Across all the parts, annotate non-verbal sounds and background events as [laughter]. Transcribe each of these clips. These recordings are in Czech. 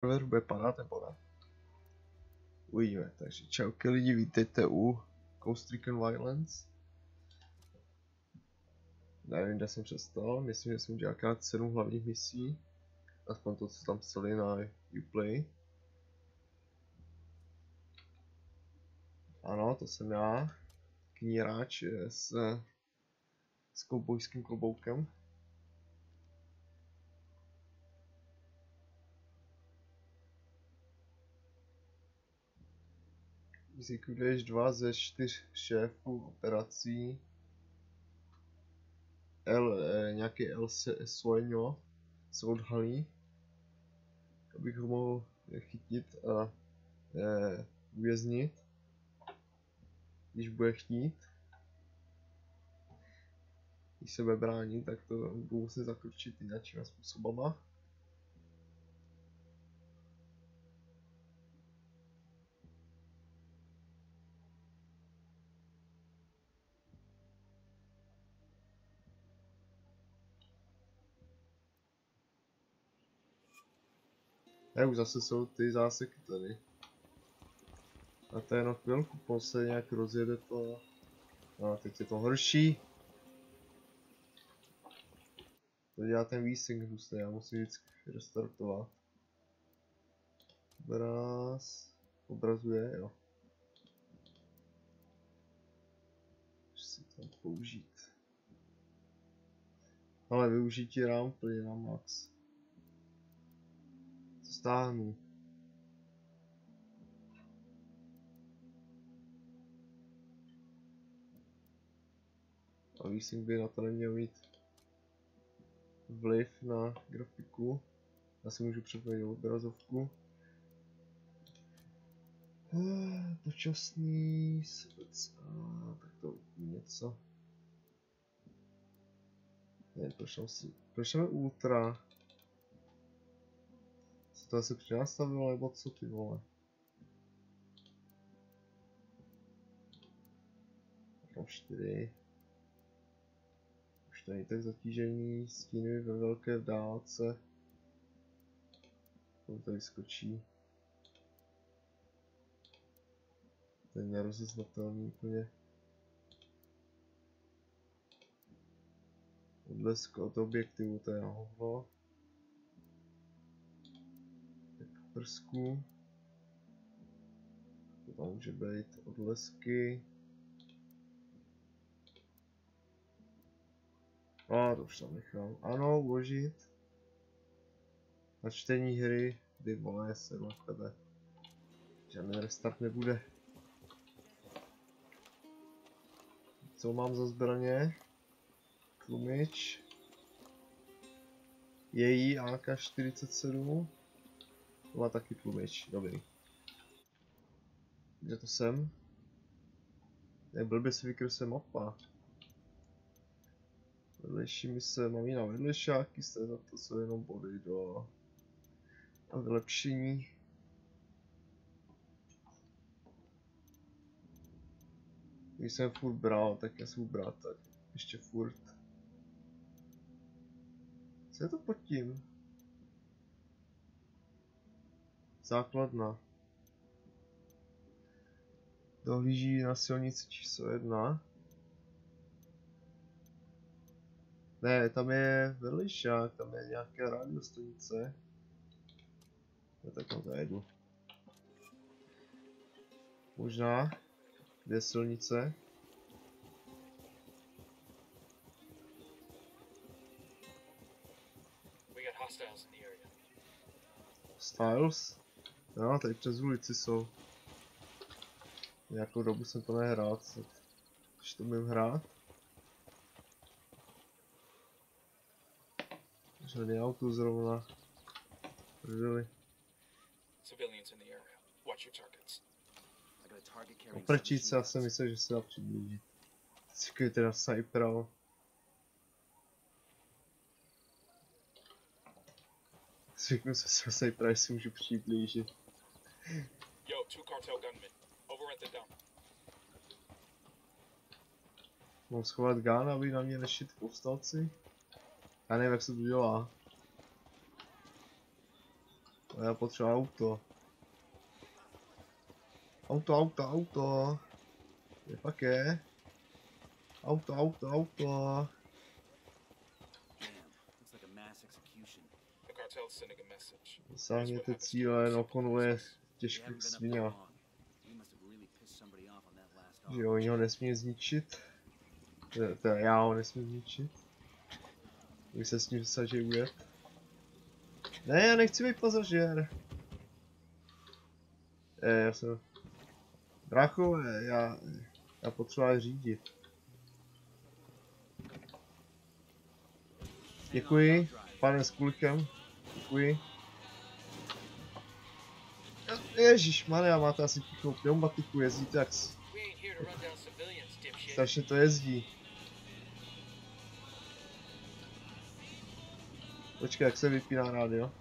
server bude padat nebo ne. Uvidíme, takže čauky lidi, vítejte u Coast Recon Violence. Nevím, kde jsem přestal, myslím, že jsem udělal krát 7 hlavních misí. Aspoň to, co tam psali na Uplay. Ano, to jsem já. Kníráč s, s koubojským kloboukem. Zlikviduješ dva ze čtyř šéfů operací. El, eh, nějaký El Sueño se odhalí, abych ho mohl chytit a eh, uvěznit, když bude chtít. Když se bude bránit, tak to budu muset zakročit jinakýma způsobama. Ne, už zase jsou ty záseky tady. A to je jenom chvilku, se nějak rozjede to. No teď je to horší. To dělá ten výsync hustý, já musím vždycky restartovat. Obraz... Obrazuje, jo. Už si tam použít. Ale využití RAM plně na max stáhnu. A výsync by na to neměl mít vliv na grafiku. Já si můžu přepojit obrazovku. Ah, dočasný srdc. Tak to něco. Ne, proč si, proč ultra? To asi přenastavilo, nebo co ty vole? Pro 4. Už to není tak zatížení, stíny ve velké dálce. To tady skočí. To je nerozeznatelný úplně. Odlesk od objektivu, to je hovno prsku. To tam může být odlesky. A to už tam nechám. Ano, uložit. Na čtení hry, kdy vole se na tebe. Žádný restart nebude. Co mám za zbraně? Tlumič. Její AK-47. To má taky tlumič, dobrý. Kde to jsem? Ne, blbě si vykreslil mapa. Vedlejší mise, mám jiná vedlejšáky, za to jsou jenom body do a vylepšení. Když jsem furt bral, tak já jsem brát, tak ještě furt. Co je to pod tím? Základna. Dohlíží na silnici číslo jedna. Ne, tam je vedlišák, tam je nějaké radiostanice. No tak tam zajedu. Možná dvě silnice. Styles? Jo, tady přes ulici jsou. Nějakou dobu jsem to nehrál, co... když to můžu hrát. Žádný auto zrovna. Prdeli. Oprčit se, já jsem myslel, že se dá přiblížit. Cíkuji teda snipera. Zvyknu se se snipera, jestli můžu přiblížit. Yo, two cartel gunmen. Over at the dump. Mám schovat gun, aby na mě nešit povstalci? Já nevím, jak se to dělá. A já potřebuji auto. Auto, auto, auto. Je pak je. Auto, auto, auto. Damn, looks like a mass execution. The cartel's sending a message. Dosáhněte cíle, no konvoje těžkých up svině. Že oni ho nesmí zničit. To- To já ho nesmím zničit. Vy se s ním snaží ujet. Ne, já nechci být pasažér. Eh, já jsem... Brácho, eh, já... Já potřebuji řídit. Děkuji, pane s kulikem. Děkuji. Ježíš, Maria, máte asi tichou pneumatiku, jezdíte jak civilians, dipshit. strašně to jezdí. Počkej, jak se vypíná rádio?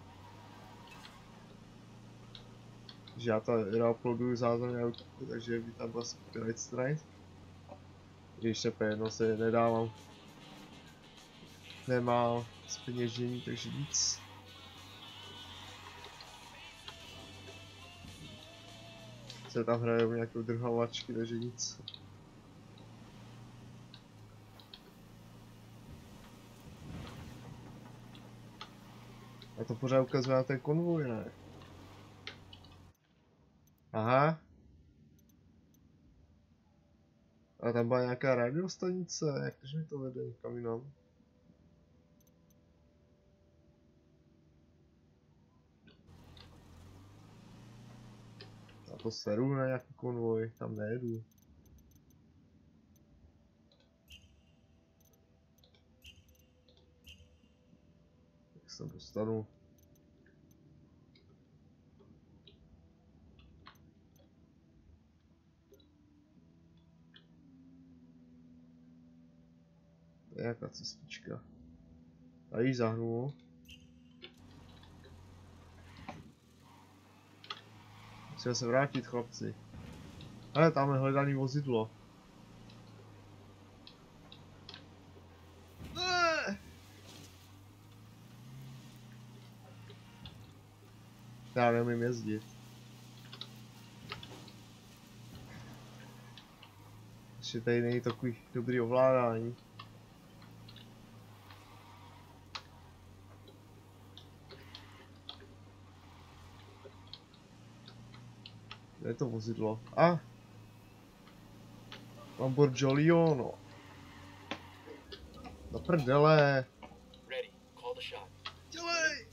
Že já to reuploaduju záznam na YouTube, takže by tam byl copyright strike. Když se jedno se nedávám. Nemám zpeněžení, takže nic. Se tam hrajou nějakou drhavačky, takže nic. A to pořád ukazuje na ten konvoj, ne? Aha. A tam byla nějaká radiostanice, jakže mi to vede někam jinam? To seru na nějaký konvoj, tam nejedu. Jak se dostanu? Jaká cestička. A jí zahnul. Musíme se vrátit, chlapci. Ale tam je hledaný vozidlo. Ne! Já neumím jezdit. Ještě tady není takový dobrý ovládání. Kde je to vozidlo? A! Ah. Lamborghini, Do prdele! Dělej!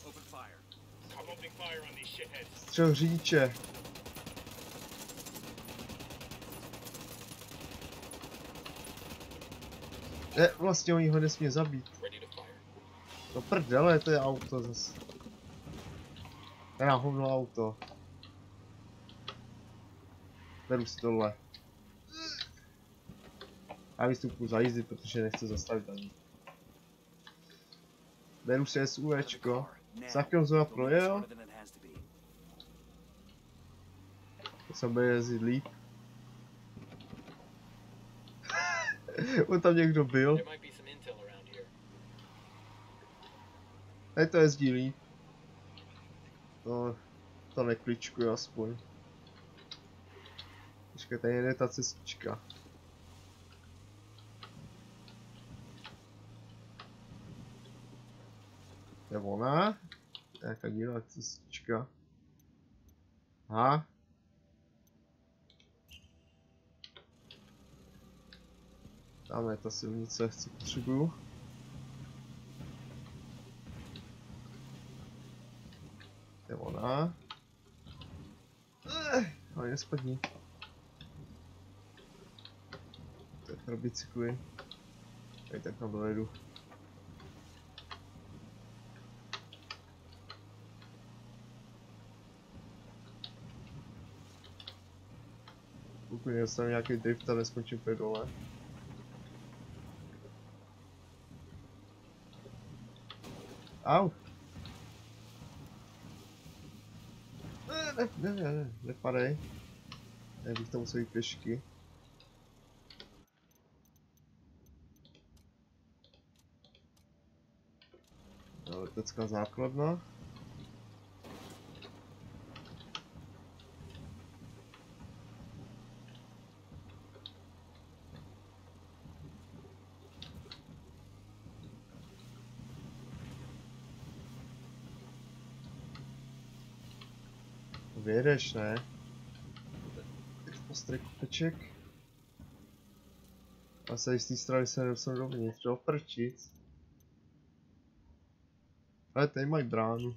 Střel řidiče. Ne, vlastně oni ho nesmí zabít. Do prdele, to je auto zase. Teda hovno auto. Beru si tohle. Já vystupuji za jízdy, protože nechci zastavit ani. Beru si make it projel. to se bude jezdit líp. [laughs] On tam někdo byl. Tady to jezdí líp. To, to nekličkuju aspoň. Počkej, tady jede ta cestička. Je ona? Nějaká divná cestička. Aha. Tam je ta silnice, co potřebuju. Je ona. Eh, ale nespadni. Je pro bicykly. Tady tak tam dojedu. Pokud nedostanu nějaký drift a neskončím úplně dole. Au! Ne, ne, ne, ne, ne, nepadej. Já bych to musel jít pěšky. letecká základna. Vyjedeš, ne? Ostrý kuteček. A se z té strany se nedostanu dovnitř, do prčic. Ale tady mají bránu.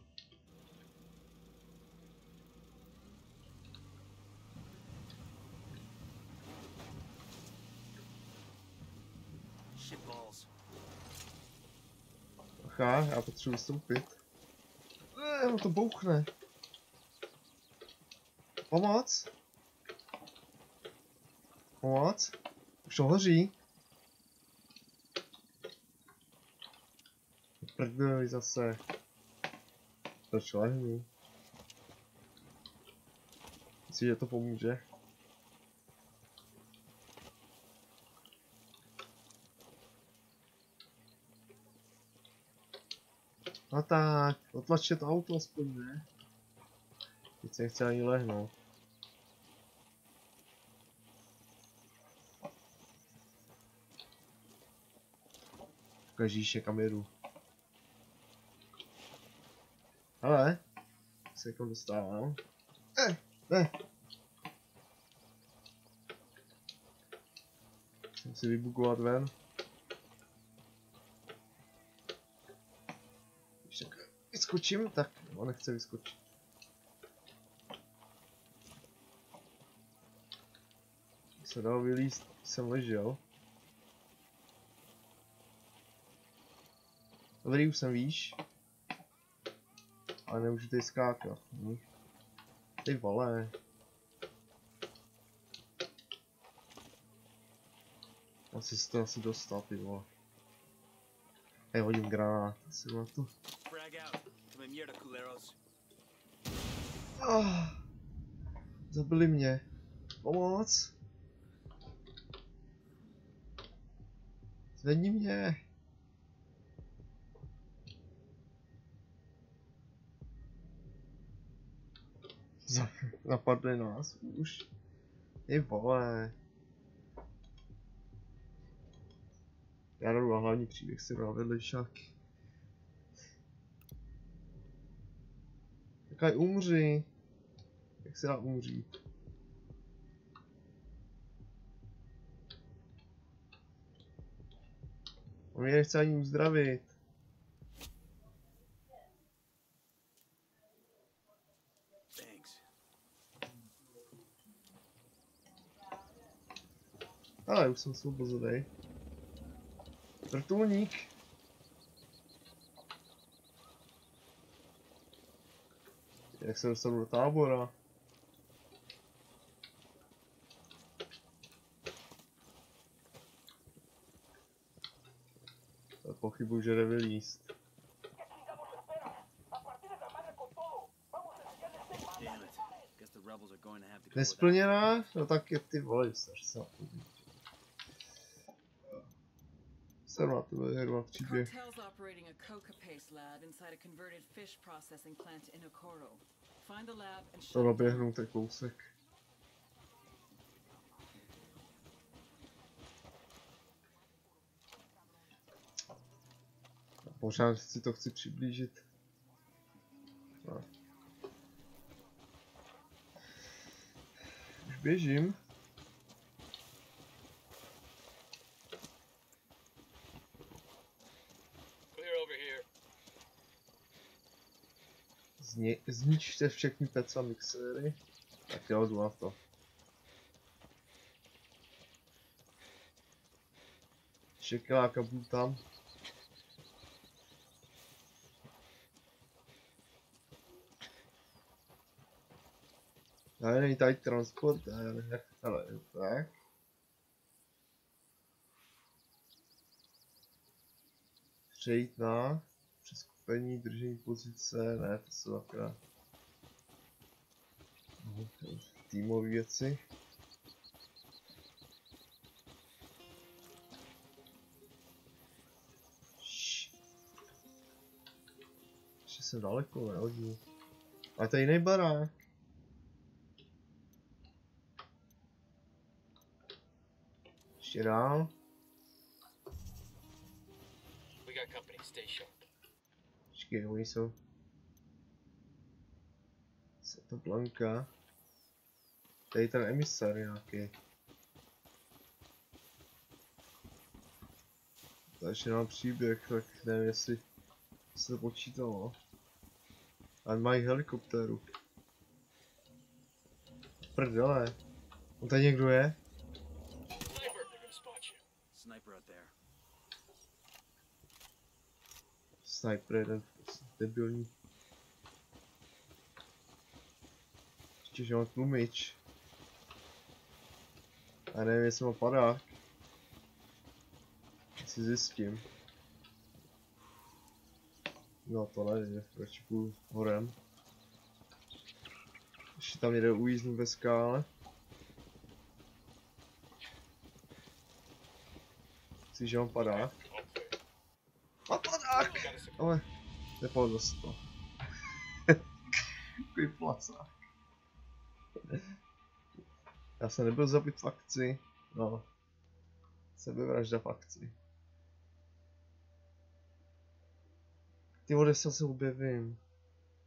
Achá, já potřebuji vstoupit. Ne, ono to bouchne. Pomoc? Pomoc? Už to hoří. Prdeli zase. Proč lehnu? Myslíš, že to pomůže? No tak, otlačte to auto aspoň, ne? Teď se nechce ani lehnout. Ukažíš, kam Ale, se někam dostávám. Eh, ne. Musím si vybugovat ven. Když tak vyskočím, tak on nechce vyskočit. Se dalo vylíst, jsem ležel. Dobrý, už jsem výš. Ale nemůžu tady skákat. Hm. Ty vole. Asi se to asi dostal, ty vole. Hej, hodím granát, asi na to. Ah, zabili mě. Pomoc. Zvedni mě. Za- Napadli nás už. Ty vole. Já jdu na hlavní příběh si na vedlejšák. Takaj umři. Jak se dá umřít? On mě nechce ani uzdravit. Ale už jsem svobozený. Vrtulník. Jak se dostanu do tábora? To pochybuji, že jde vylíst. Nesplněná? No tak je ty vole, staž se na to. Jsem na to hru a příběh. Cartel's operating a coca paste lab inside a converted fish processing plant in Okoro. Find the lab and To shut it down. naběhnu ten kousek. Pořád si to chci přiblížit. No. Už běžím. Clear over here. Zni zničte všechny peca mixéry. Tak jo, jdu na to. Šekeláka budu tam. Ale není tady transport, ale, ale tak. Přejít na přeskupení, držení pozice, ne, to jsou no, týmové věci. Ještě jsem daleko, nevadí. Ale to je jiný barák. Ještě dál. Počkej, oni jsou... Co je to Blanka? Tady ten emisar nějaký. Začíná příběh, tak nevím jestli se to počítalo. Ale mají helikoptéru. Prdele. On tady někdo je? Sniper jeden debilní. Ještě, že mám tlumič. A nevím, jestli má padák. Si zjistím. No to nevím, proč půjdu horem. Ještě tam jde ujízdnu ve skále. Chci, že mám padák. Okay. Mám padák! Ale nepovedlo se to. [laughs] Takový placák. Já jsem nebyl zabit v akci. No. Sebevražda v akci. Ty vole, se objevím.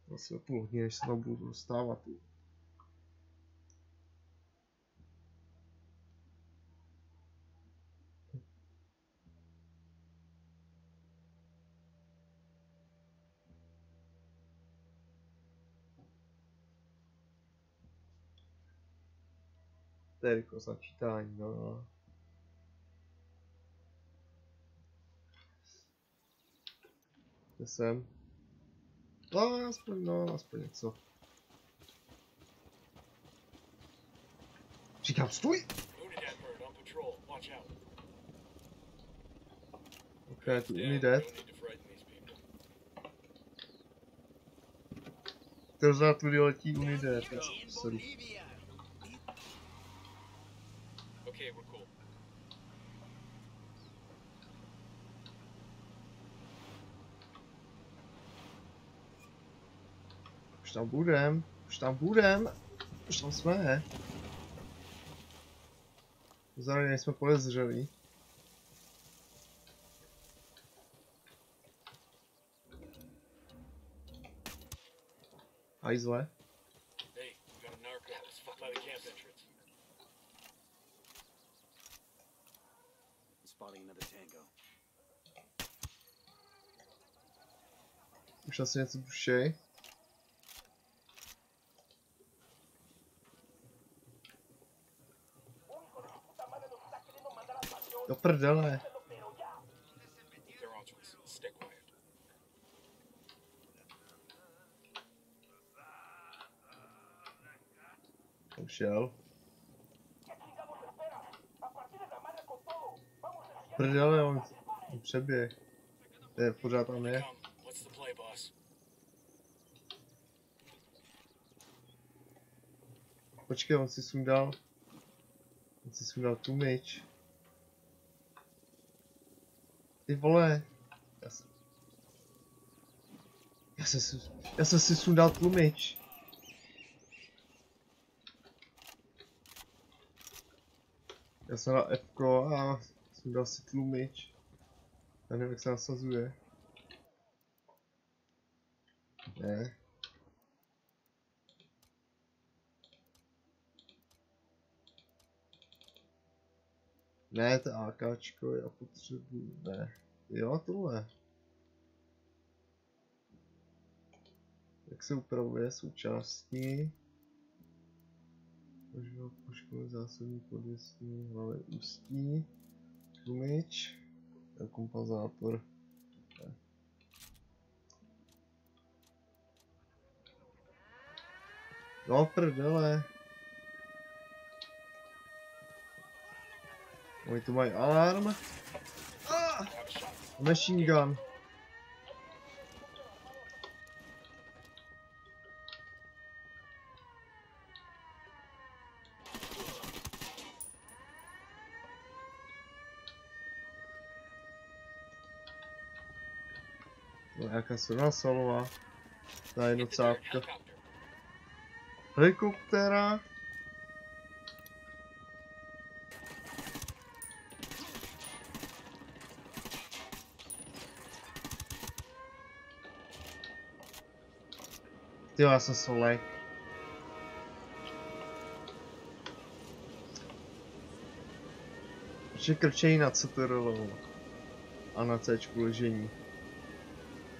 O půl hodiny, než se tam budu dostávat. To je rychlost načítání, no. no. Kde jsem? No, aspoň, no, aspoň něco. Říkám, stůj! Ok, tu Yeah, Unidad. no need to frighten these people. To za tudy letí Unidad. Sorry. Okay, we're cool. Už tam budem, už tam budem, už tam jsme. Zároveň jsme podezřelí. Hajzle. Hey, we got a narco by the camp entrance. Spotting another tango. Už asi něco tušej. Do prdele. They're on to us. Stay quiet. Tam šel. Prdele, on přeběh. Je, pořád tam je. Počkej, on si sundal. On si sundal tu myč. Ty vole. Já jsem... Já jsem si, já jsem si sundal tlumič. Já jsem na F a sundal si tlumič. Já nevím, jak se nasazuje. Ne. Ne, to AKčko já potřebuji, ne. Jo, tohle. Jak se upravuje součástí? Používal pušku zásobní podvěsní hlavy ústí. Tlumič. a Kompenzátor. Ne. No prdele. Oni tu mají alarm. Ah! Have a shot. Machine gun. No, jaká silná solová. Na jednu Ty já jsem solek. Že krčejí na CTRLovou. A na C ležení.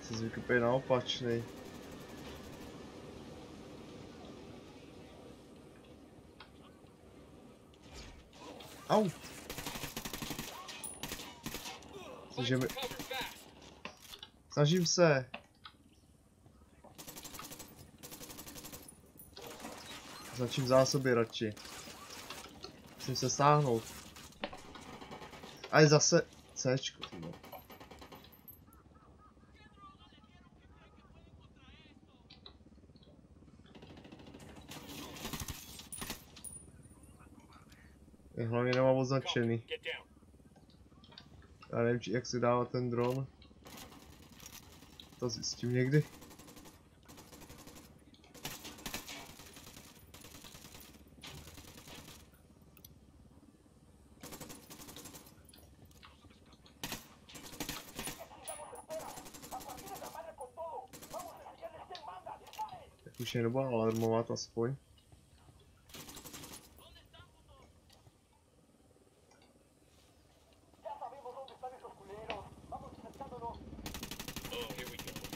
Se zvykupej na opačný. Au! Snažím se! Začím zásoby radši. Musím se stáhnout. A je zase Cčko. Je hlavně nemám označený. Já nevím, jak se dává ten dron. To zjistím někdy. Tak už je doba alarmovat aspoň. Oh, here we go.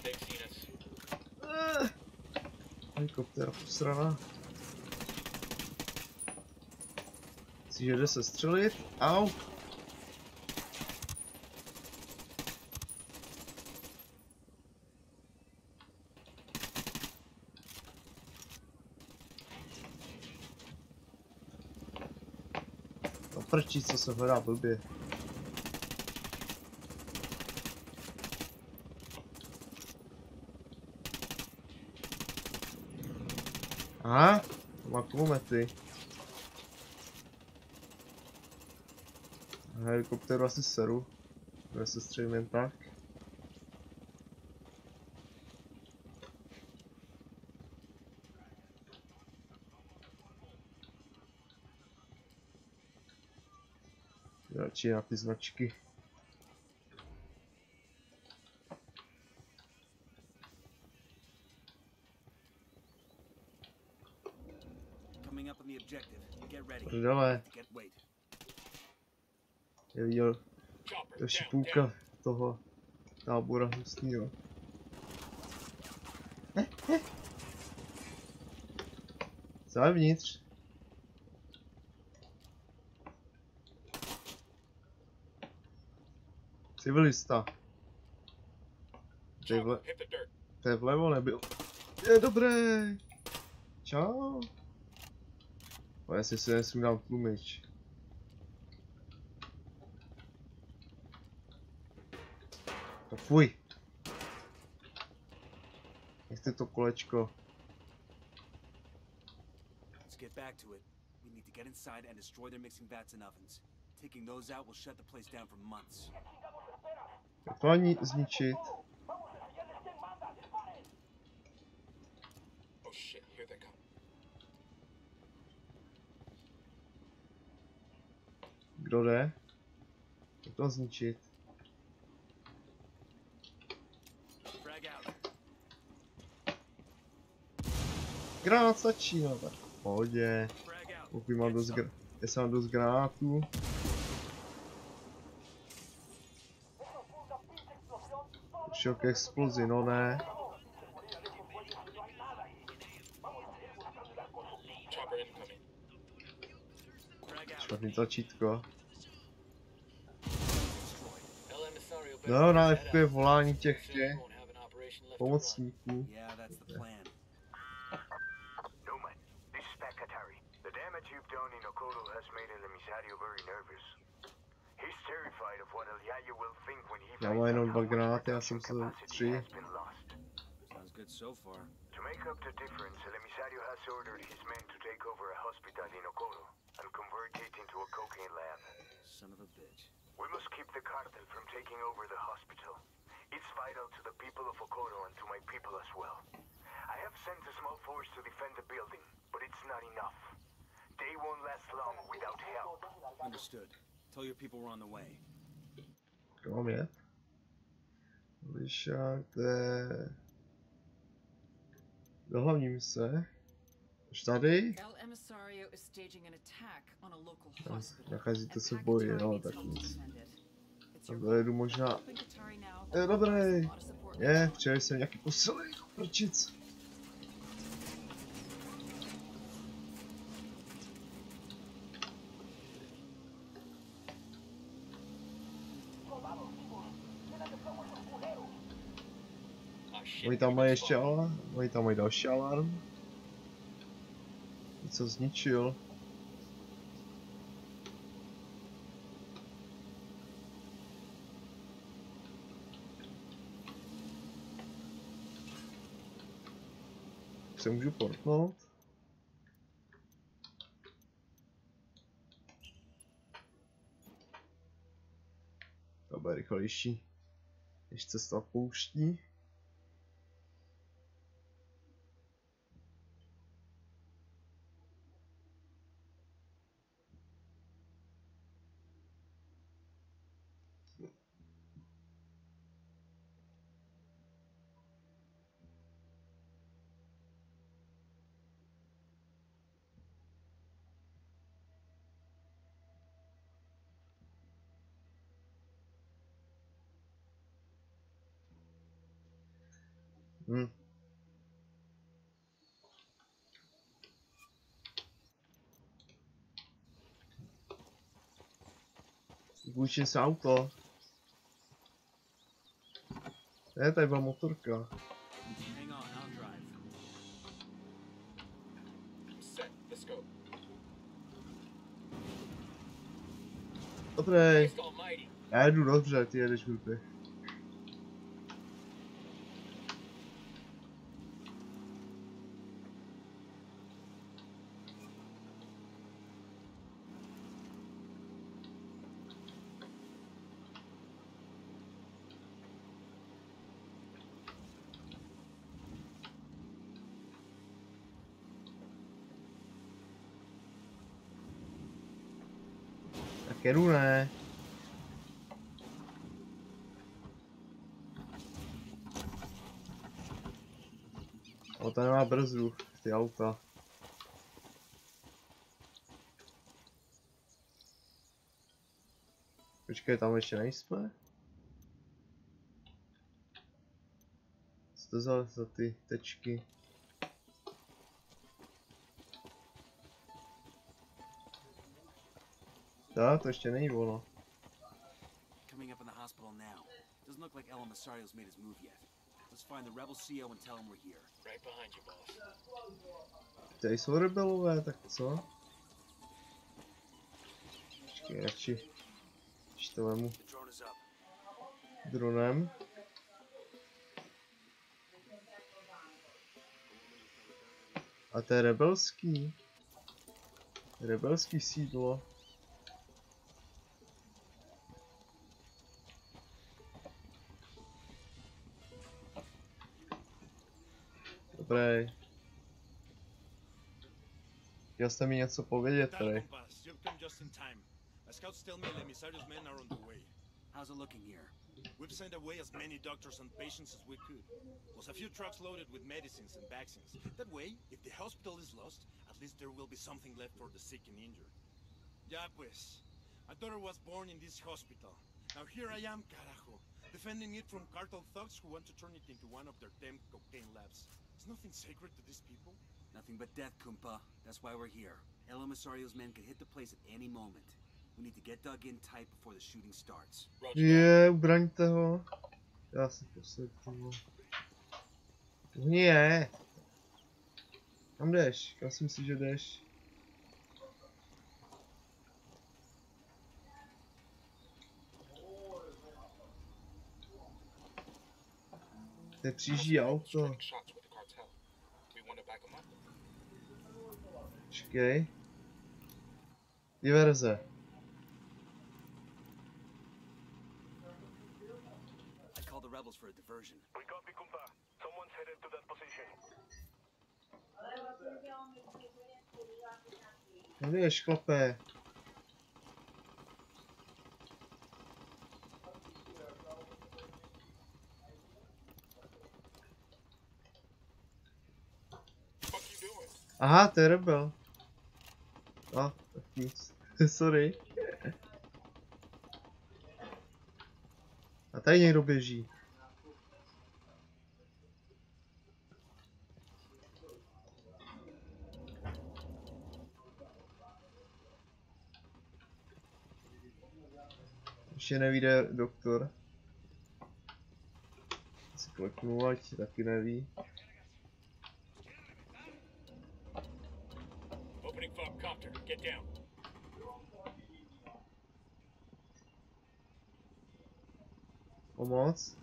They've seen us. Eh, Helikoptéra posraná. Myslíš, že jde se střelit? Au! Prčí, co se hledá blbě. Aha, má kulomety. Na helikoptéru asi seru. Kde se střelím jen tak. Radši na ty značky. Prdele, je viděl další půlka toho tábora hustýho. Zavnitř. Civilista. To je, vle, to je vlevo nebyl. Je dobré. Čau. O, jestli si nesmím dát tlumič. To fuj. Nechte to kolečko. Let's get back to it. We need to get inside and destroy their mixing vats and ovens. Taking those out will shut the place down for months. To ani zničit? Oh. Kdo jde? Jak to zničit? Granát stačí, no tak v pohodě. Pokud mám dost, jestli mám dost granátů. Šel k explozi, no ne. Špatný tlačítko. No, na get F that je out. volání těch těch pomocníků. Newman, this is. The damage you've done in has made very nervous. He's terrified of what El Yayo will think when he Já finds mám out jenom how dva much granáty, já production jsem se capacity has been lost. Sounds good so far. To make up the difference, El Emisario has ordered his men to take over a hospital in Okoro and convert it into a cocaine lab. Son of a bitch. We must keep the cartel from taking over the hospital. It's vital to the people of Okoro and to my people as well. I have sent a small force to defend the building, but it's not enough. They won't last long without help. Understood. Tell your people we're on the way. To? El Emissario is staging an attack on a local Tam hospital. Nacházíte and se v boji, Pakatari no, tak nic. to Tam dojedu možná... Of support Je, včera jsem nějaký posilej, prčic. Oni tam mají ještě alarm, oni tam mají další alarm. Něco zničil. Se můžu portnout? To bude rychlejší, než cesta pouští. Hm. Půjčím si auto. Ne, tady byla motorka. Almighty. Já jedu dobře, ty jedeš blbě. Tak jedu ne. Ale to nemá brzdu, ty auta. Počkej, tam ještě nejsme? Co to za, za ty tečky? Tak, to ještě není ono. Coming up in the hospital now. Doesn't look like El Emisario's made his move yet. Let's find the rebel CO and tell him we're here. Right behind you, boss. Tady jsou rebelové, tak co? Počkej, radši... Up. dronem. A to je rebelský. Rebelský sídlo. Dobrý. Chtěl jste mi něco povědět Tal, tady. compas. You've come just in time. My scouts tell me El Emisario's men are on the way. How's it looking here? We've sent away as many doctors and patients as we could. Plus a few trucks loaded with medicines and vaccines. That way, if the hospital is lost, at least there will be something left for the sick and injured. Ya pues. My daughter was born in this hospital. Now here I am, carajo. Defending it from cartel thugs who want to turn it into one of their damn cocaine labs. Is nothing sacred to these people? Nothing but death, Kumpa. That's why we're here. El Emisario's men could hit the place at any moment. We need to get dug in tight before the shooting starts. Roger that. Je, ubraňte ho. Já si posledku. Nie. Kam jdeš? Kam si myslíš, že jdeš? To je příží auto. Jdeš, chlape? Fuck you doing? Aha, to je rebel. A, nic. [laughs] Sorry. A tady někdo běží. Ještě nevíde doktor. Si kleknu, ať taky neví. Get down. Pomoc.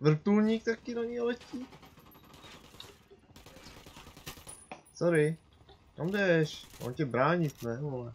Vrtulník taky na ní letí. Sorry. Kam jdeš? Mám tě bránit, ne vole.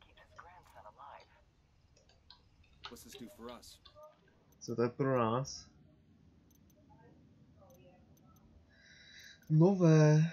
keeps his grandson alive. What's this do for us? Co to je pro nás? Nové.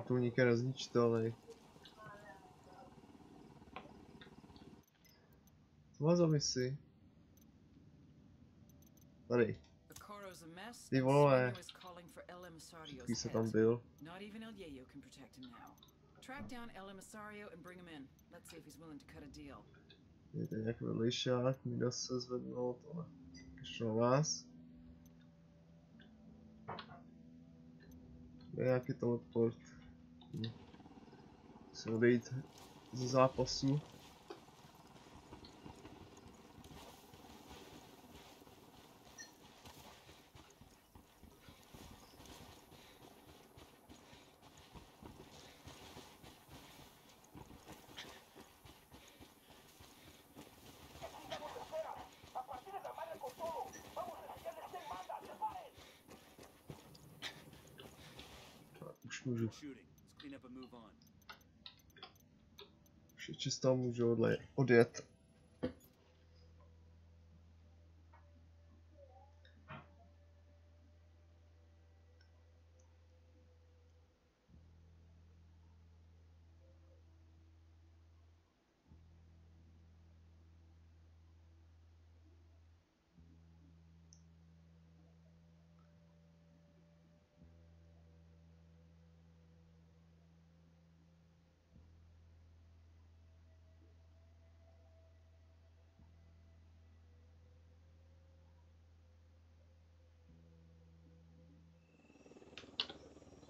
Ten vrtulník je nezničitelný. Co má za misi? Tady. Ty vole. Jaký se tam byl. Track down El Emisario and bring him in. Let's see if he's willing to cut a deal. Je to nějak vedlejšák, nedá se zvednout, ale ještě vás. Je nějaký teleport. Musím odejít ze zápasu. Můžu, Shooting. Let's clean up and move on. už je čistá, můžu odjet.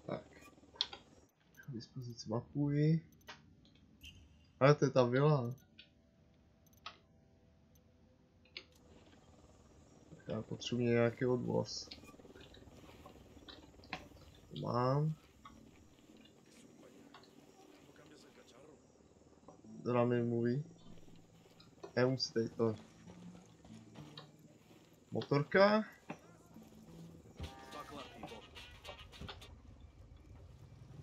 Tak. Dispozici mapuji. Ale to je ta vila. Tak já potřebuji nějaký odvoz. To Mám. To nám mluví. Já musí tady to. Motorka.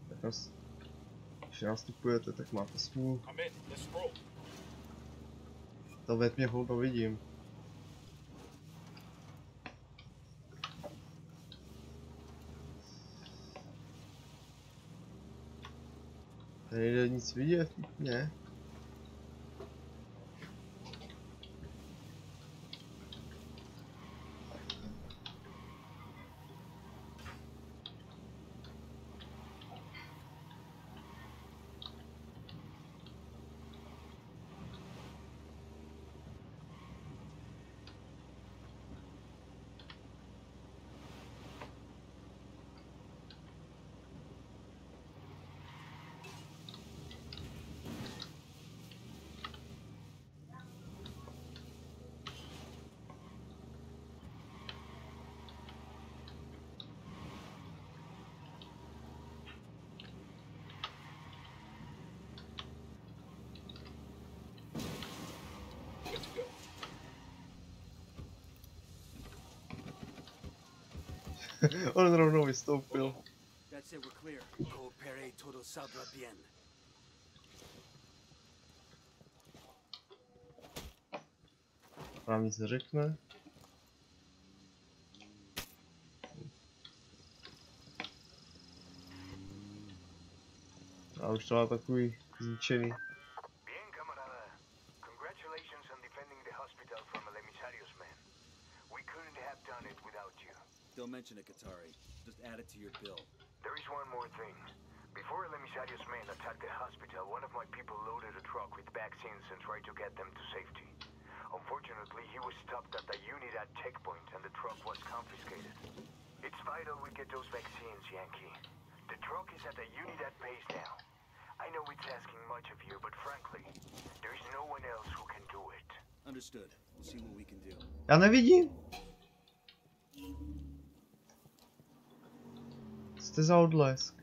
Tak nás Když nastupujete, tak máte roll. To ve tmě hold vidím. Tady nejde nic vidět, ne? [laughs] On rovnou vystoupil. Vám nic neřekne. A už to má takový zničený. Katari. Just add it to your bill. There is one more thing. Before El Emisario's men attacked the hospital, one of my people loaded a truck with vaccines and tried to get them to safety. Unfortunately, he was stopped at the Unidad checkpoint and the truck was confiscated. It's vital we get those vaccines, Yankee. The truck is at the Unidad base now. I know it's asking much of you, but frankly, there is no one else who can do it. Understood. We'll see what we can do. Já nevidím. Jste za odlesk?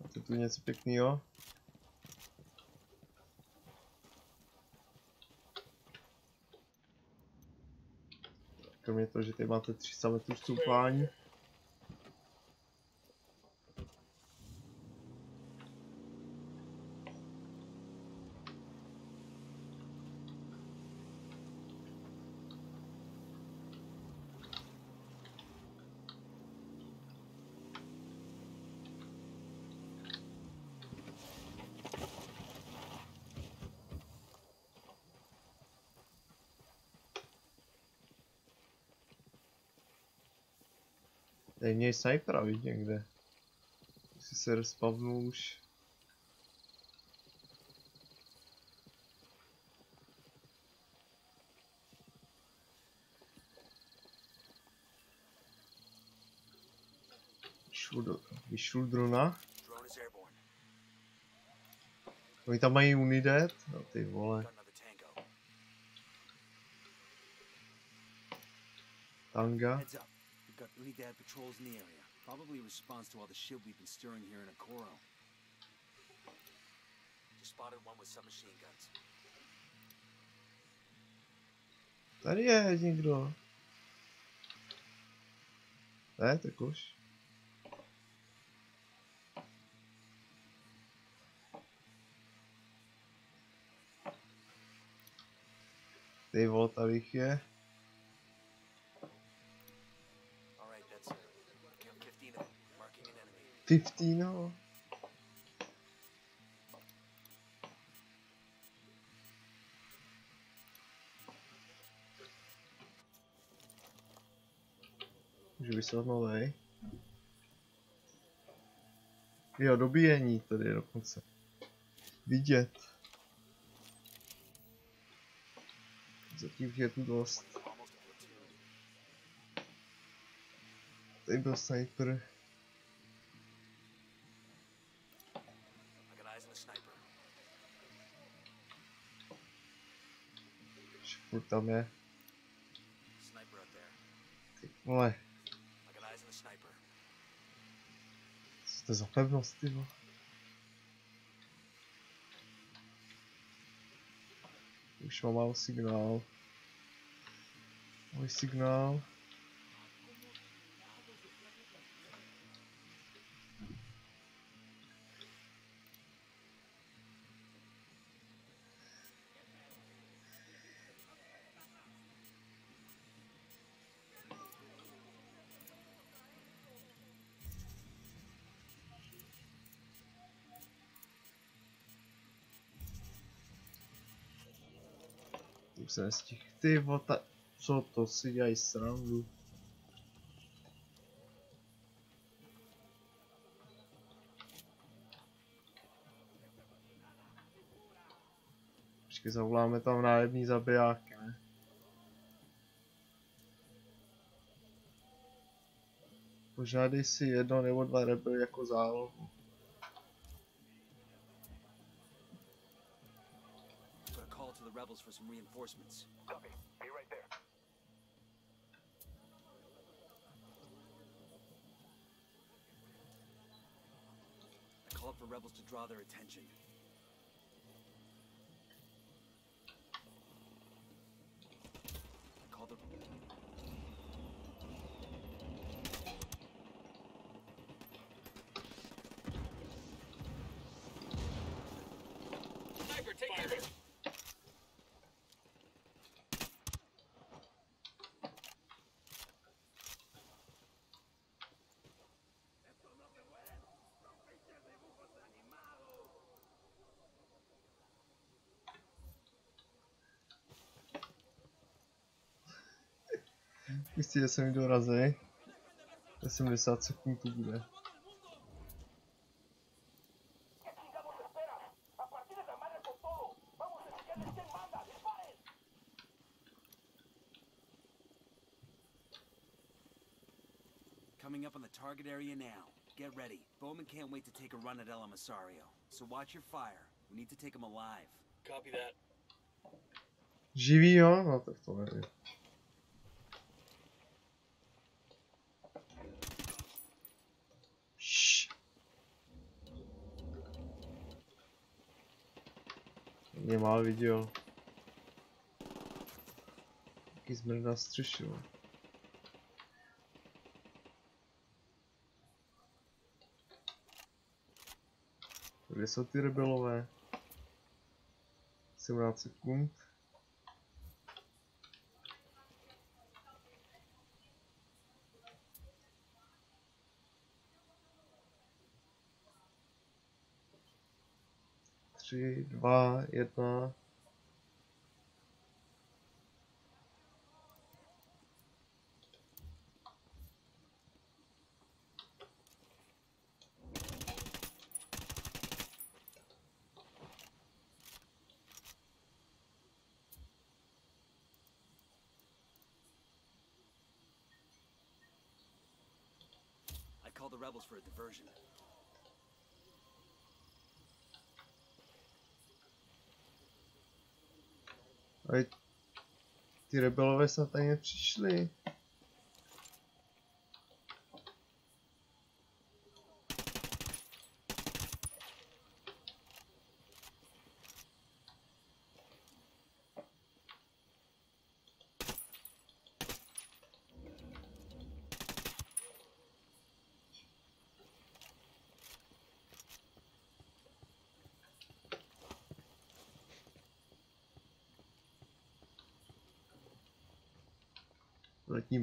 Máte tu něco pěkného? Kromě toho, že tady máte 300 metrů stoupání. Tady měj snipera, víš někde. Jestli se respavnul už. Vyšlu drona. Oni tam mají Unidad? No ty vole. Tanga. Unidad patrols in the area. Probably a response to all the shit we've been stirring here in Okoro. Just spotted one with submachine guns. Tady je někdo. Ne, tak už. Ty vole, tady jich je. 15, no. Můžu vyslat novej. Jo, dobíjení tady dokonce. Vidět. Zatím je tu dost. Tady byl sniper. I got eyes on the sniper. Furt tam je. Sniper up there. Ty vole, co to za pevnost, ty vole. Už mám málo signál. Můj signál. Už se nestihl. Ty vota... Co to si dělají srandu? Počkej, zavoláme tam nájemný zabijáky, ne? Požádej si jedno nebo dva rebely jako zálohu. Rebels for some reinforcements. Copy. Be right there. I called for rebels to draw their attention. I called the Myslíte, že se mi dorazí? To 70 sekund tu bude. Coming up on the target area now. Get ready. Bowman can't wait to take a run at El Emisario. So watch your fire. We need to take him alive. Copy that. Živý jo? No tak to nevím. Má viděl. Jaký zmrt na střešu. Kde jsou ty rebelové? 17 sekund. I called the rebels for a diversion. Ale ty rebelové snad ani nepřišli.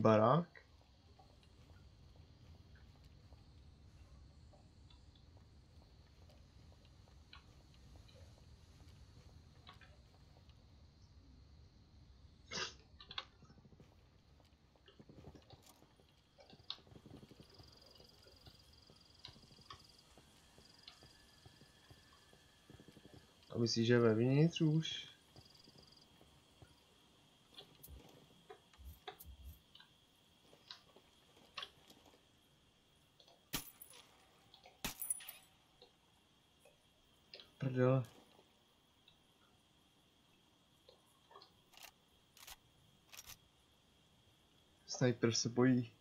Barák. A myslíš, že je vevnitř už? Sniper se bojí.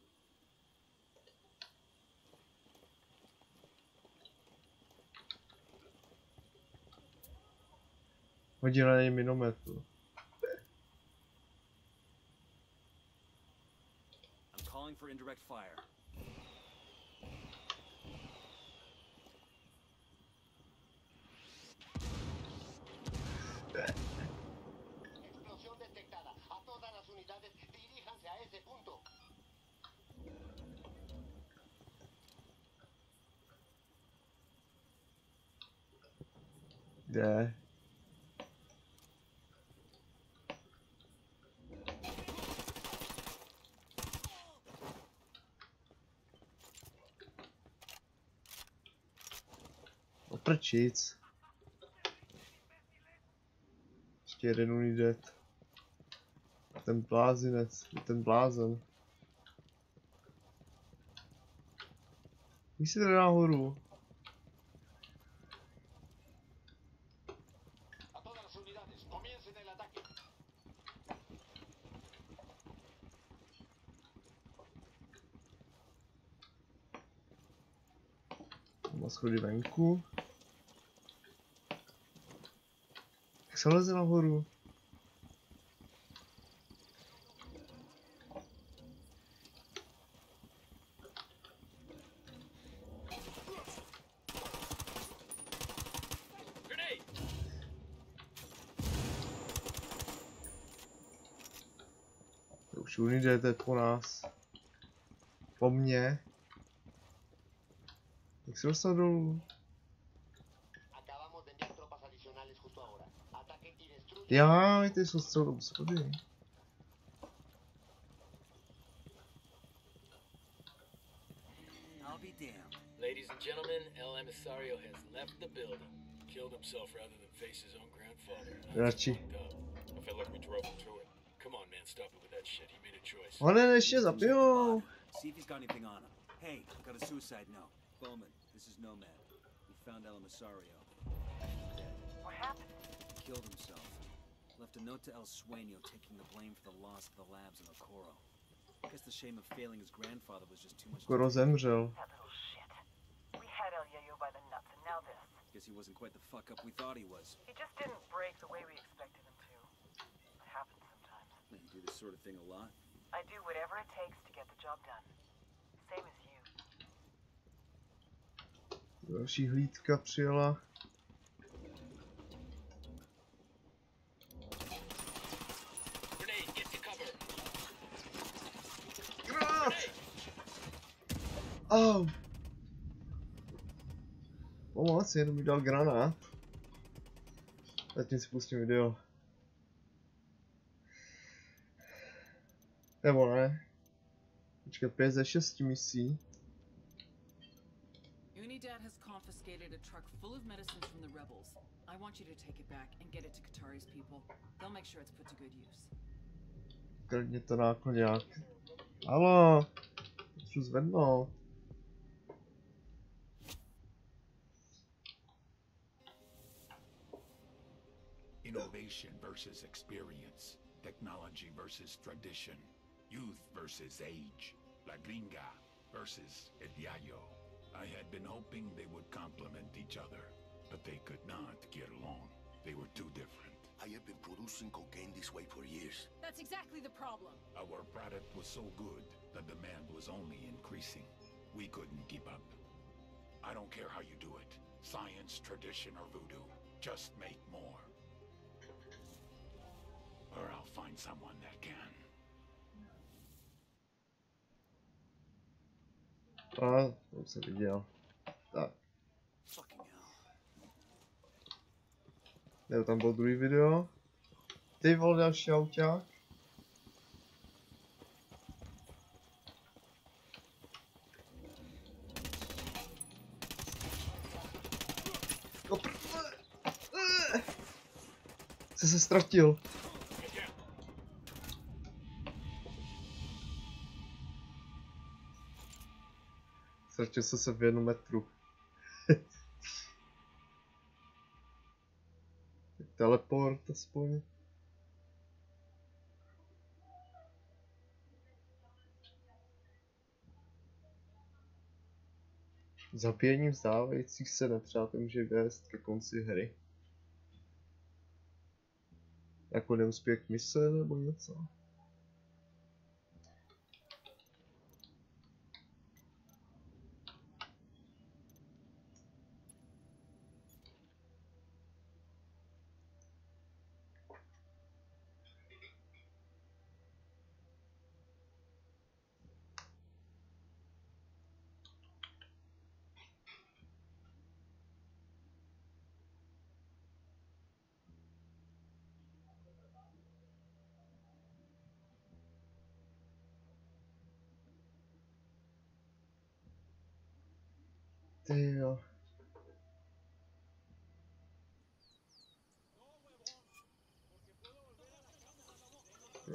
Hodí na něj minometu. I'm calling for indirect fire. Kde? Oprčic. Ještě jeden unidet. Ten blázinec, ten blázen. Víš si jde nahoru. Schody venku. Jak se leze nahoru? Už unide, to je po nás. Po mně. Dolů? Acabamos de enviar tropas adicionales justo ahora. Ataquen y destruyan. I'll be damned. Ladies and gentlemen, El Emisario has left the building. Killed himself rather than face his own grandfather. Up. I felt like we drove him to it. Come on, man, stop it with that shit. He made a choice. One ještě zabijou. See if he's got anything on him. Hey, got a suicide note. Found El Emisario. What happened? Killed himself. Left a note to El Sueño taking the blame for the loss of the labs in Okoro. Guess the shame of failing his grandfather was just too much. to Skoro take. That little shit. We had El Yayo by the nuts, and now this. Guess he wasn't quite the fuck up we thought he was. He just didn't break the way we expected him to. It happens sometimes. You do this sort of thing a lot. I do whatever it takes to get the job done. Same as you. Další hlídka přijela. Granát! Au! Pomoc, jenom mi dal granát. Zatím si pustím video. Nebo ne. Počkat, 5 ze 6 misí. Unidad has confiscated a truck full of medicines from the rebels. I want you to take it back and get it to Qatari's people. They'll make sure it's put to good use. Kradně to nákladňák. Halo! Chci zvednout. Innovation versus experience. Technology versus tradition. Youth versus age. La Gringa versus El Yayo. I had been hoping they would complement each other, but they could not get along. They were too different. I have been producing cocaine this way for years. That's exactly the problem. Our product was so good, the demand was only increasing. We couldn't keep up. I don't care how you do it. Science, tradition, or voodoo. Just make more. Or I'll find someone that can. A, to jsem viděl. Tak, jo, tam byl druhý video. Ty vole další auták. Jsi se ztratil. Ztratil jsem se v jednom metru. [laughs] Teleport aspoň. Zabíjením vzdávajících se nepřátel může vést ke konci hry. Jako neúspěch mise nebo něco. Ty jo.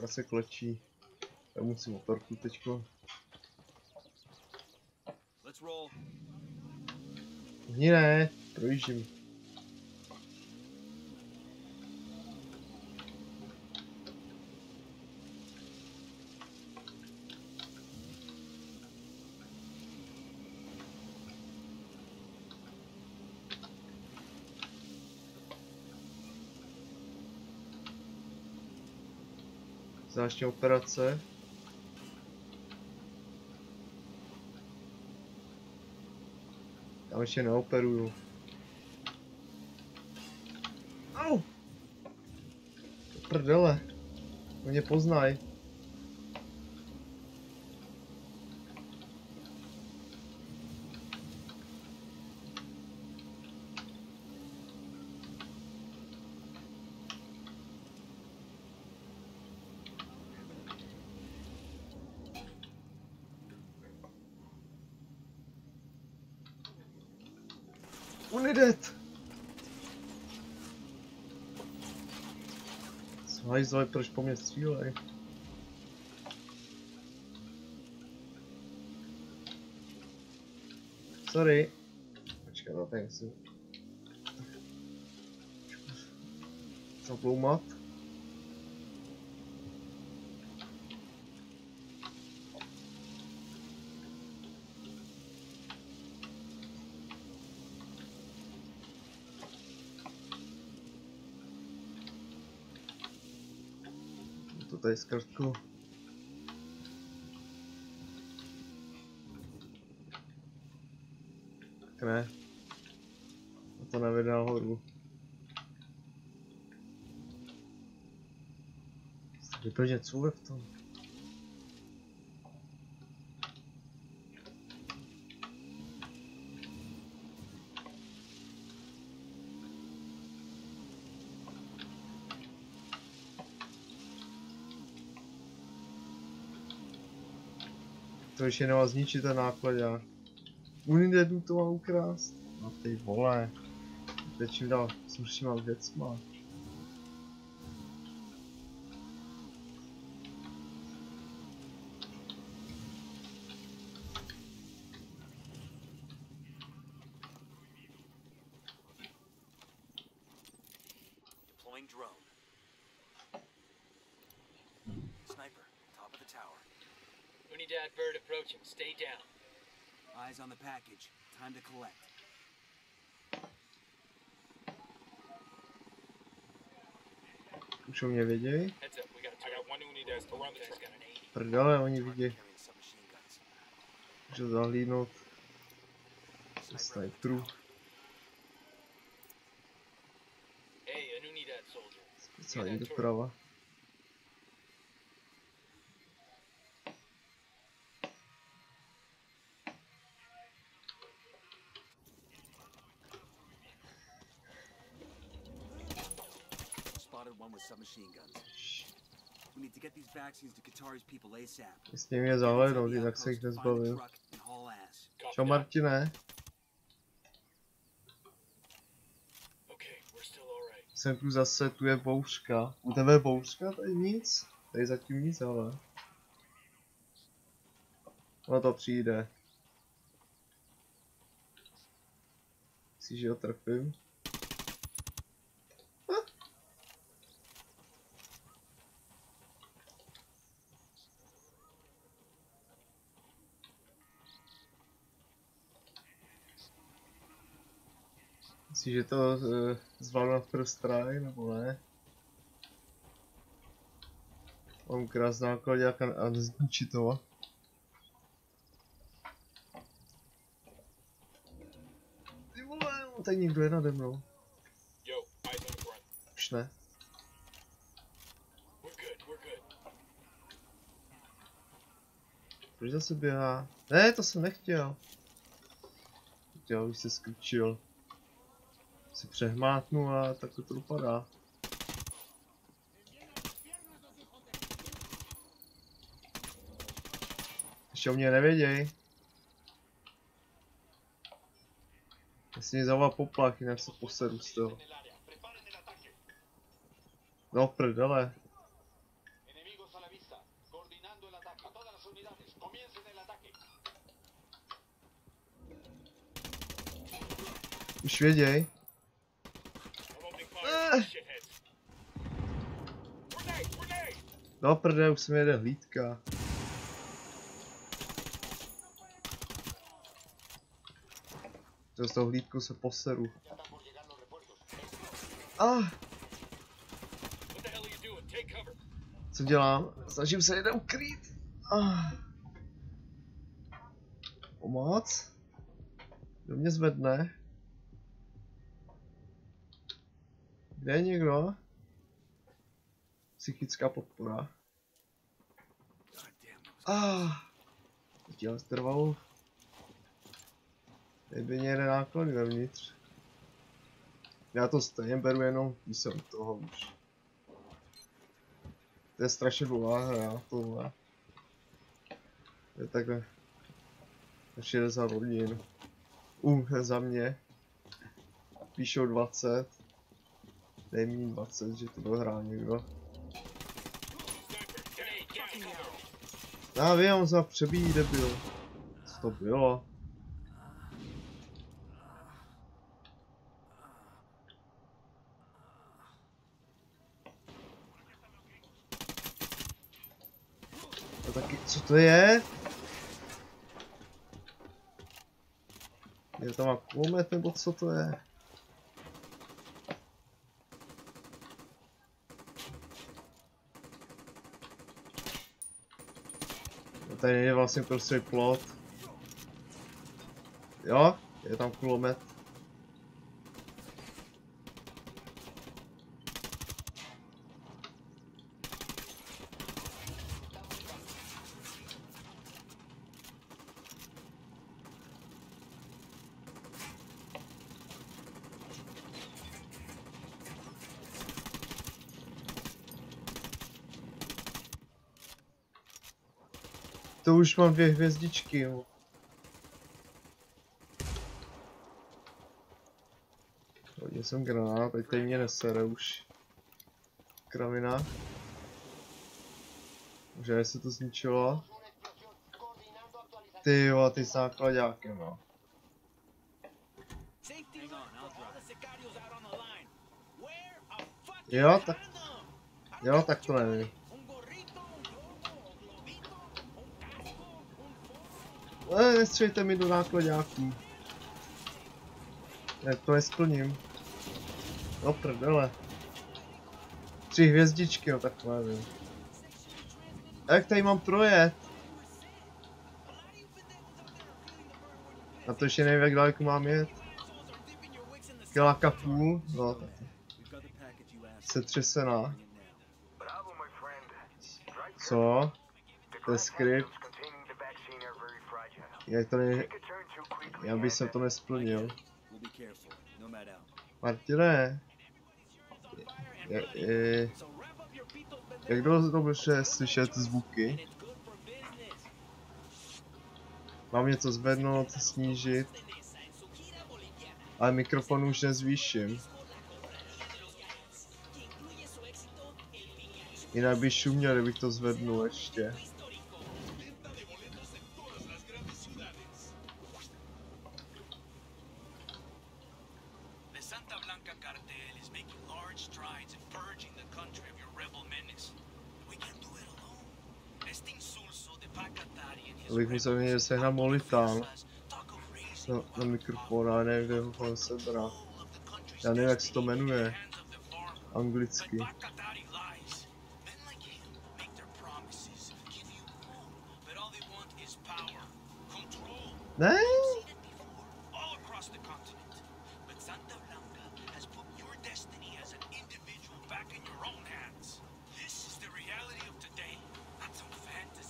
Já se klečí. Já musím motorku teďko. Let's roll. Ne, projíždím. Zvláštní operace. Já ještě neoperuju. Au! Prdele. Mě poznaj. Unidet! Hajzle, proč po mě střílej? Sorry. Počkej, no tady si... Zabloumat. To tady s. Tak ne. A to nevede nahoru. Vypl něco v tom. To ještě nemá zničit ten nákladák. Unidedu to má ukrást. No ty vole. Teď čím dál s těma věcma. Deploying drone. Sniper, top of the tower. Unidad bird approaching. Stay down. Eyes on the package. Time to collect. Už o mě vědějí? Heads up. We got I got one Unidad around the truck. Got an 80. Prdele, oni vidějí. Guns. Můžu at the Sniperů. Speciální doprava. We need to get these vaccines to Qatari's people ASAP. Jestli mě zahlednout, jinak se jich. Copy Čau. Martine, Okay, we're still alright. jsem tu zase, tu je bouřka. U tebe je bouřka? Tady nic? Tady zatím nic, ale. No to přijde. Myslíš, že ho trefím? Myslíš, že to uh, zvládnu na first try, nebo ne? Mám krásná nákladňák a, a nezničí to. Ty vole, no, tady někdo je nade mnou. On. Už ne. Proč zase běhá? Ne, to jsem nechtěl. Já už se skrčil. Si přehmátnu a tak to dopadá. Ještě o mě nevěděj. si mě zavolá poplach, jinak se poseru z toho. No prdele. Enemigos a No prdele, už se mi jede hlídka. To toho hlídku se poseru. Ah, co dělám? Snažím se jeden ukrýt. Ah. Pomoc? Kdo mě zvedne? Kde je někdo? Psychická podpora. Ah. Dělám trvalou. Tady by někde náklady vevnitř. Já to stejně beru jenom, jsem toho už. To je strašně dlouhá hra, tohle. To je takhle. na 60 hodin. Uh, za mě. Píšou 20. Dej mi 20, že to dohrá někdo. Já vím, on se přebíjí debil. Co to bylo? To taky, co to je? Je to má kulomet nebo co to je? Tady je vlastně prostě plot. Jo, je tam kulomet. Už mám dvě hvězdičky, jo. Hodně jsem granát, teď tady mě nesere už. Kravina. Možná se to zničilo. Ty jo, ty s nákladákem, no. Jo, tak, jo, tak to nevím. Un forro. Ne, nestřelte mi do nákladáků. Ne, to nesplním. No prdele. Tři hvězdičky, no tak to nevím. Jak tady mám projet? A to ještě nevím, jak daleko mám jet. Kiláka půl, no tak We've got the package you asked se for. třesená. Bring it now. Bravo, my friend. Drive Co? To je skript. Jak to ne... Já bych and se to nesplnil. Martine. Je, je, jak dlouho to může slyšet zvuky? Mám něco zvednout, snížit. Ale mikrofon už nezvýším. Jinak by šuměl, kdybych to zvednul ještě. Pacatari and his To bych musel někde sehnat molitán na, na mikrofon, ale nevím, kde ho sebrat. Já nevím, jak se to jmenuje. Anglicky. Pacatari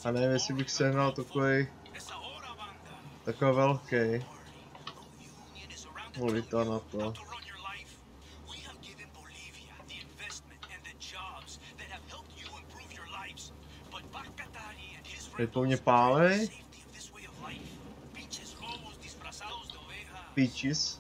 A nevím, jestli bych sehnal takový, takový velký tell na to. how to run your life.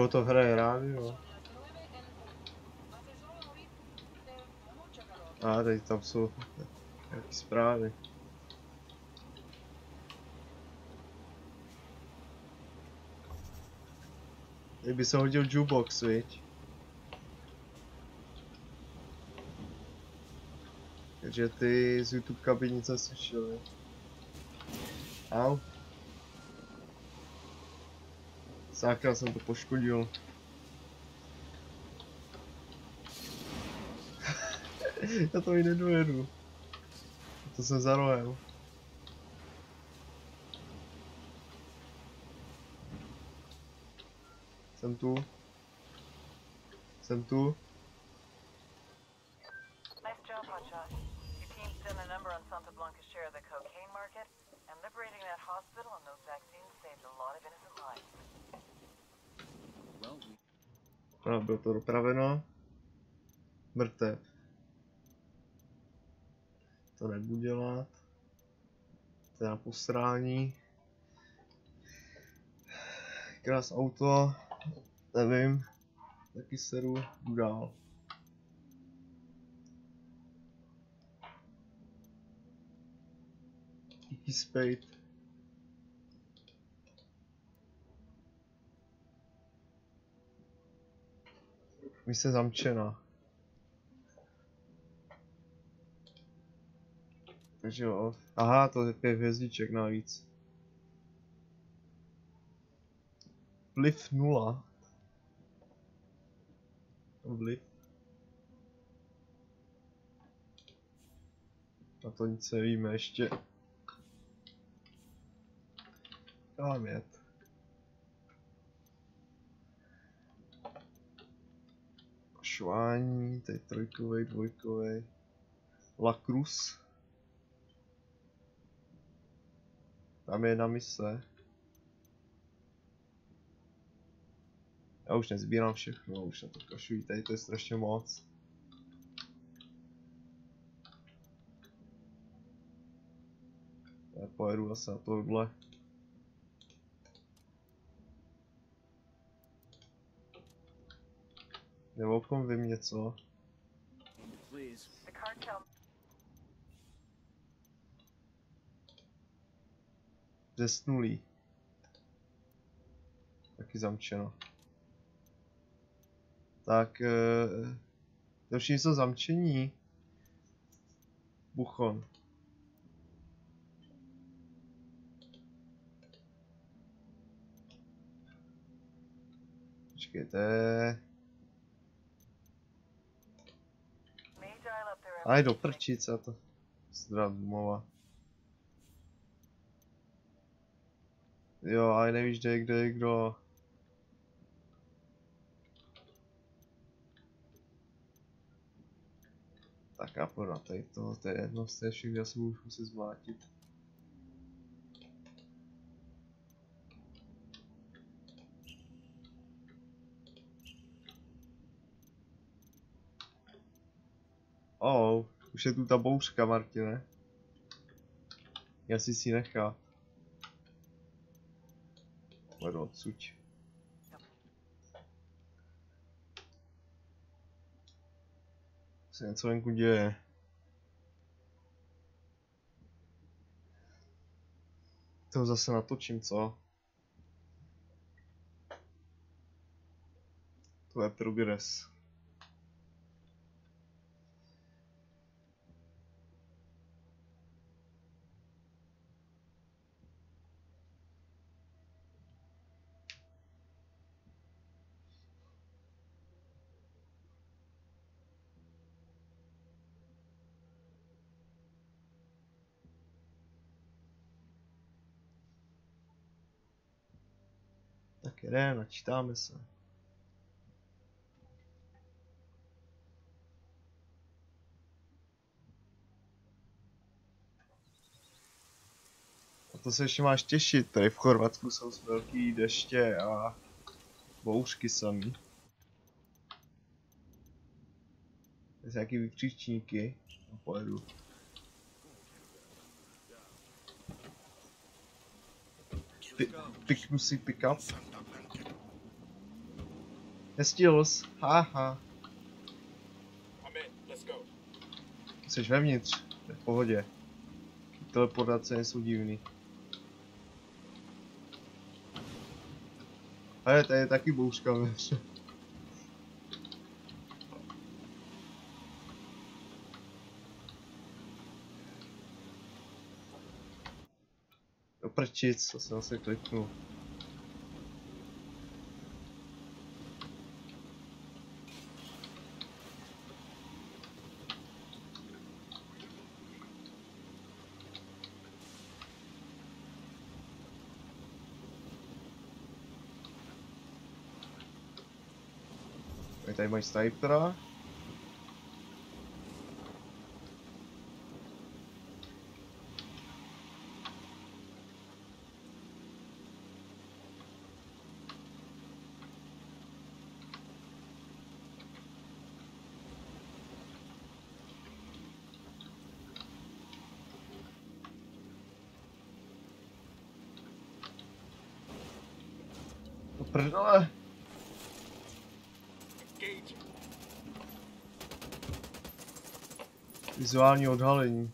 Jo, to hraje rádio. A teď tam jsou nějaké zprávy. Kdyby se hodil jukebox, viď? Takže ty z YouTube kabiny nic neslyšeli. Au. Sákra jsem to poškodil. [laughs] Já to i nedojedu. To jsem za rohem. Jsem tu. Jsem tu. Nice job, Hotshot. Your team's done a number on Santa Blanca's share of the cocaine market, and liberating that hospital and those vaccines saved a lot of innocent lives. Well, we A bylo to dopraveno. Mrtev. To nebudu dělat. To je na posrání. Krás auto. Nevím. Taky seru. Jdu dál. Spade. Mise zamčena. Takže jo. Aha, to je pět hvězdiček navíc. Vliv nula. Vliv. Na to nic nevíme ještě. Kam jet? Švání, tady trojkovej, dvojkovej. Lakrus. Tam je na mise. Já už nezbírám všechno, už na to kašují, tady to je strašně moc. Já pojedu zase na tohle. Nebo o kom vím něco? Zesnulý. Taky zamčeno. Tak, eh, další jsou zamčení. Buchon. Počkejte. may dial up their Aj do prčice to. Zdravmova. Jo, ale nevíš, kde je, kde je kdo. Tak a pojď na tady to, to je jedno z těch všech, já se budu muset zmlátit. Oh, už je tu ta bouřka, Martine. Já si si nechá. Pojedu odsuť. Se něco venku děje. To zase natočím, co? To je progres. Jde, načítáme se. A to se ještě máš těšit, tady v Chorvatsku jsou velký deště a bouřky samý. Tady nějaký vykřičníky. A pojedu. Pick, pick musí pick up. Santa Blanca. Nestihl jsi. Haha. Vevnitř. To je v pohodě. Teleportace nejsou divný. Ale tady je taky bouřka ve hře. Do prčic, co jsem zase kliknul. Mají snipera. Prdele. Vizuální odhalení.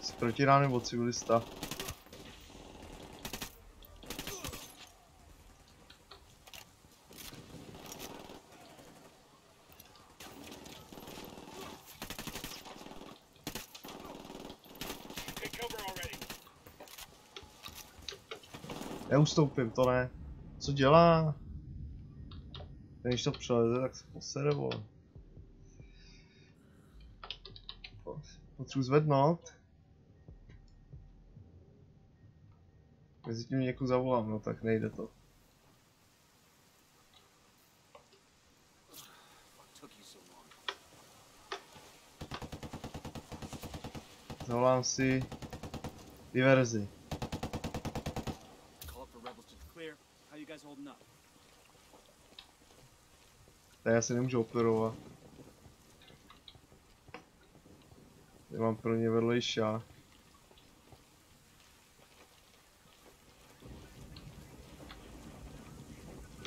Jsi protirán nebo civilista? Neustoupím, to ne. Co dělá? Když to přeleze, tak se posede, vole. Po- Potřebuji zvednout. Mezi tím někoho zavolám, no tak nejde to. Zavolám si diverzi. Call up for rebels to the clear. How you guys holding up? Tak já se nemůžu operovat. Nemám pro ně vedlejšák.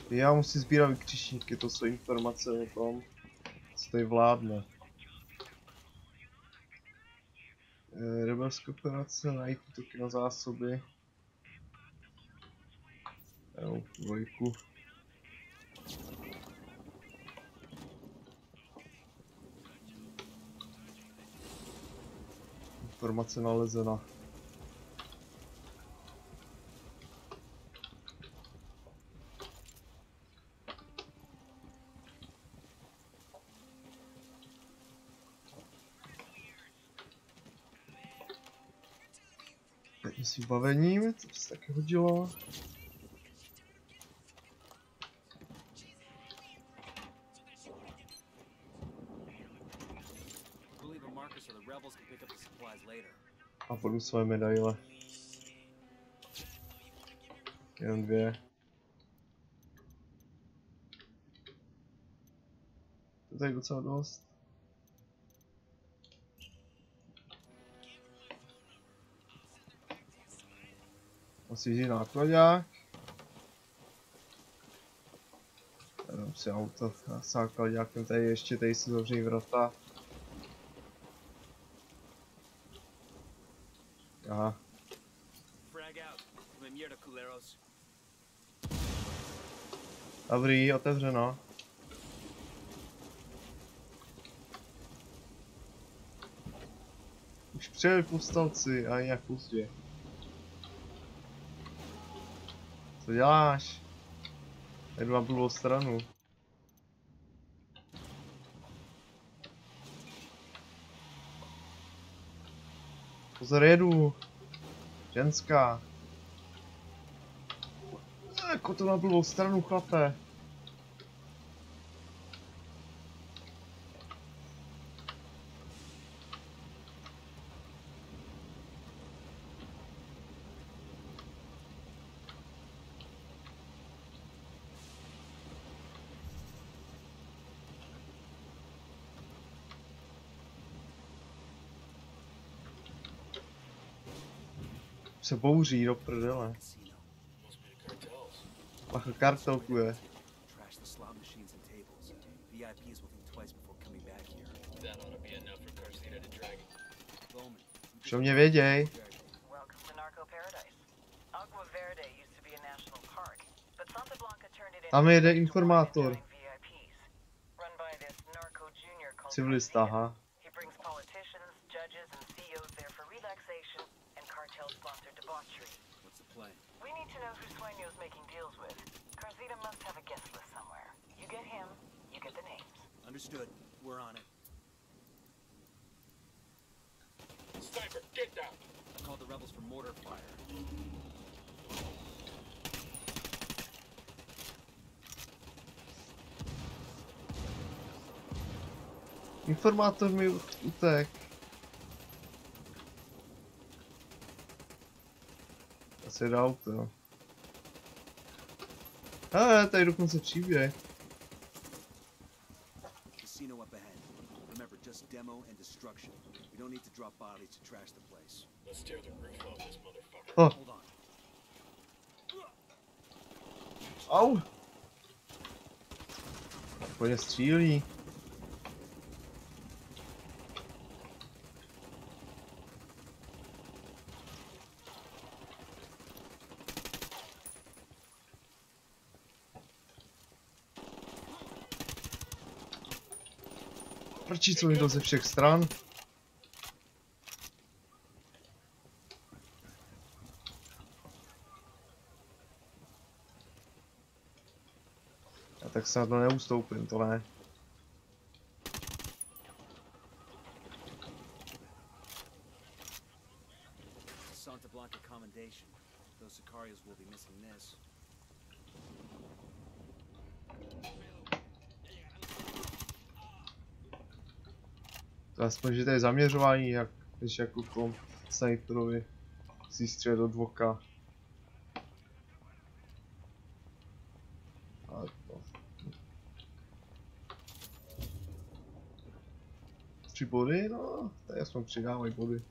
Já musím sbírat vykřičníky, to jsou informace o tom, co tady vládne. Eh, Rebelská operace, najít útoky na zásoby. Jo, dvojku. Informace nalezena. Teď s vybavením, to se taky hodilo. Budu své medaile. Jenom dvě. To je tady docela dost. Musí jít nákladák. Dám si auto s nákladákem, tady ještě tady si zavřejí vrata. Dobrý, otevřeno. Už přijeli povstalci a nějak pozdě. Co děláš? Jdu na druhou stranu. Pozor, jedu. Ženská jako to na blbou stranu, chlape. se bouří do prdele drag it. Bowman. Už o mě věděj. Welcome to Narco Paradise. Agua Verde used to be a national park, but Santa Blanca turned it into Tam jede a place to informátor. join VIPs. Run by this narco junior called Civilista, Garcia. aha. He brings politicians, judges, and CEOs there for relaxation and cartel-sponsored debauchery. What's the plan? We need to know who Sueño's making deals with. Carzita must have a guest list somewhere. You get him, you get the names. Understood. We're on it. Sniper, get down! I called the rebels for mortar fire. Informátor mi utek. Asi do auto. Ale tady dokonce příběh. Demo and destruction. We don't need to drop bodies to trash the place. Let's tear the roof off this motherfucker. Oh, Hold on. au! Pojď střílí. Prčí, co mi to ze všech stran. Já tak snad to neustoupím, to ne. Je zaměřování, jak, než jako v tom sniperovi. Si střel do voka. A to. Tři body? No, tady aspoň přidávají body.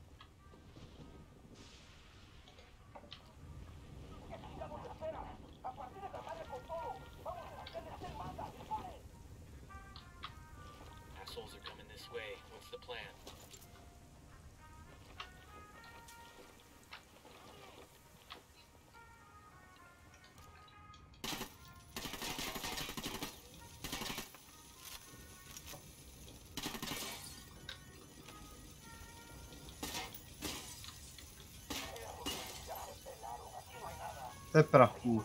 To je prachu.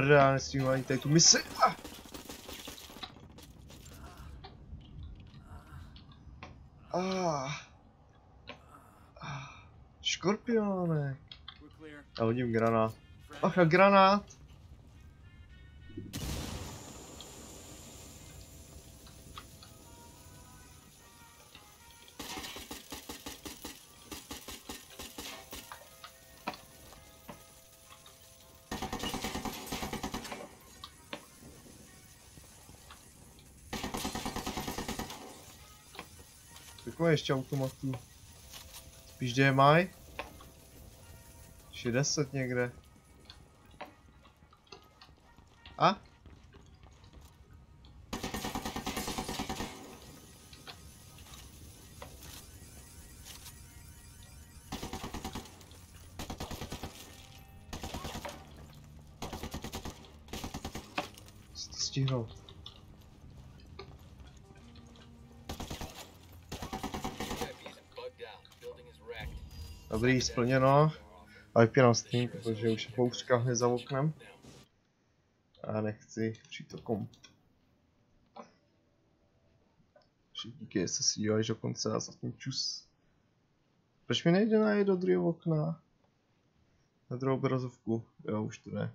Prdele, já nesmím ani tady tu misi. Ah! Ah. Ah. Škorpione. We're clear. Já hodím granát. Bacha, granát. Ještě automatů? Víš, kde je? Ještě 10 někde. Splněno. A vypínám stream, protože už je bouřka hned za oknem. A nechci přijít to kom. Díky, jestli si díváš do konce a zatím čus. Proč mi nejde najít do druhého okna? Na druhou obrazovku. Jo, už to ne.